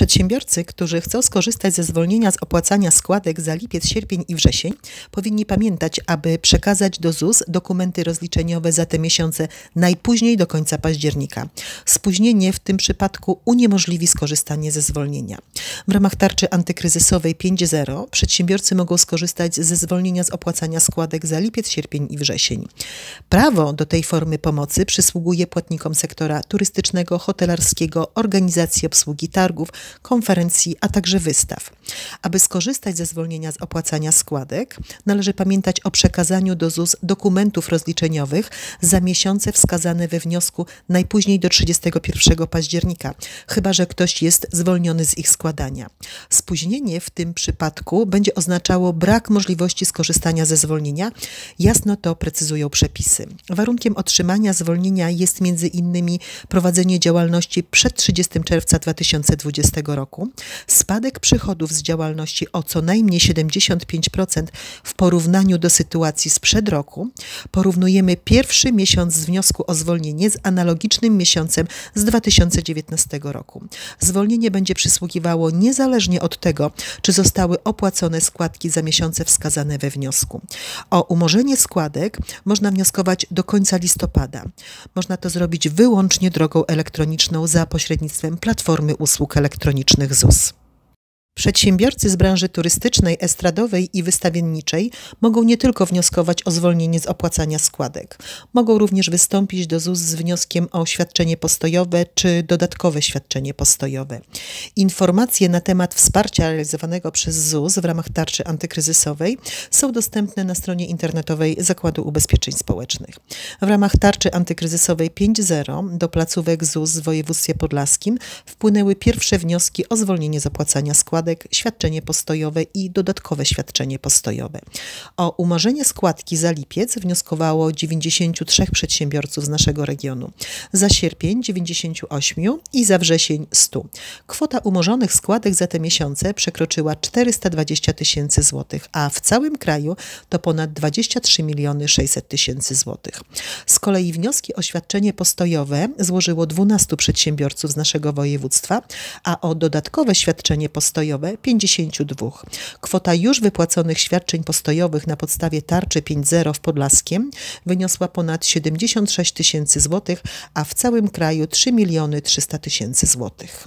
Przedsiębiorcy, którzy chcą skorzystać ze zwolnienia z opłacania składek za lipiec, sierpień i wrzesień, powinni pamiętać, aby przekazać do ZUS dokumenty rozliczeniowe za te miesiące najpóźniej do końca października. Spóźnienie w tym przypadku uniemożliwi skorzystanie ze zwolnienia. W ramach tarczy antykryzysowej 5.0 przedsiębiorcy mogą skorzystać ze zwolnienia z opłacania składek za lipiec, sierpień i wrzesień. Prawo do tej formy pomocy przysługuje płatnikom sektora turystycznego, hotelarskiego, organizacji obsługi targów, konferencji, a także wystaw. Aby skorzystać ze zwolnienia z opłacania składek, należy pamiętać o przekazaniu do ZUS dokumentów rozliczeniowych za miesiące wskazane we wniosku najpóźniej do 31 października, chyba że ktoś jest zwolniony z ich składania. Spóźnienie w tym przypadku będzie oznaczało brak możliwości skorzystania ze zwolnienia. Jasno to precyzują przepisy. Warunkiem otrzymania zwolnienia jest między innymi prowadzenie działalności przed 30 czerwca 2020 roku, spadek przychodów z działalności o co najmniej 75% w porównaniu do sytuacji sprzed roku, porównujemy pierwszy miesiąc z wniosku o zwolnienie z analogicznym miesiącem z 2019 roku. Zwolnienie będzie przysługiwało niezależnie od tego, czy zostały opłacone składki za miesiące wskazane we wniosku. O umorzenie składek można wnioskować do końca listopada. Można to zrobić wyłącznie drogą elektroniczną za pośrednictwem platformy usług elektronicznych ZUS. Przedsiębiorcy z branży turystycznej, estradowej i wystawienniczej mogą nie tylko wnioskować o zwolnienie z opłacania składek, mogą również wystąpić do ZUS z wnioskiem o świadczenie postojowe czy dodatkowe świadczenie postojowe. Informacje na temat wsparcia realizowanego przez ZUS w ramach tarczy antykryzysowej są dostępne na stronie internetowej Zakładu Ubezpieczeń Społecznych. W ramach tarczy antykryzysowej 5.0 do placówek ZUS w województwie podlaskim wpłynęły pierwsze wnioski o zwolnienie z opłacania składek składek, świadczenie postojowe i dodatkowe świadczenie postojowe. O umorzenie składki za lipiec wnioskowało 93 przedsiębiorców z naszego regionu, za sierpień 98 i za wrzesień 100. Kwota umorzonych składek za te miesiące przekroczyła 420 tysięcy złotych, a w całym kraju to ponad 23 miliony 600 tysięcy złotych. Z kolei wnioski o świadczenie postojowe złożyło 12 przedsiębiorców z naszego województwa, a o dodatkowe świadczenie postojowe postojowe 52. Kwota już wypłaconych świadczeń postojowych na podstawie tarczy 5.0 w Podlaskiem wyniosła ponad 76 tysięcy złotych, a w całym kraju 3 miliony 300 tysięcy złotych.